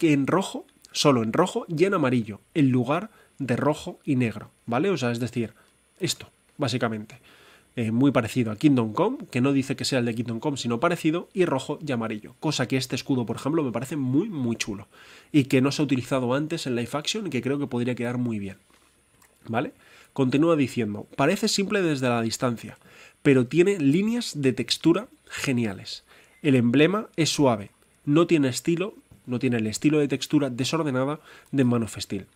que en rojo, solo en rojo y en amarillo, en lugar de rojo y negro, ¿vale? O sea, es decir, esto, básicamente. Eh, muy parecido a Kingdom Come, que no dice que sea el de Kingdom Come, sino parecido, y rojo y amarillo. Cosa que este escudo, por ejemplo, me parece muy, muy chulo. Y que no se ha utilizado antes en Life Action y que creo que podría quedar muy bien. ¿Vale? Continúa diciendo, parece simple desde la distancia, pero tiene líneas de textura geniales. El emblema es suave, no tiene estilo, no tiene el estilo de textura desordenada de Man of Steel.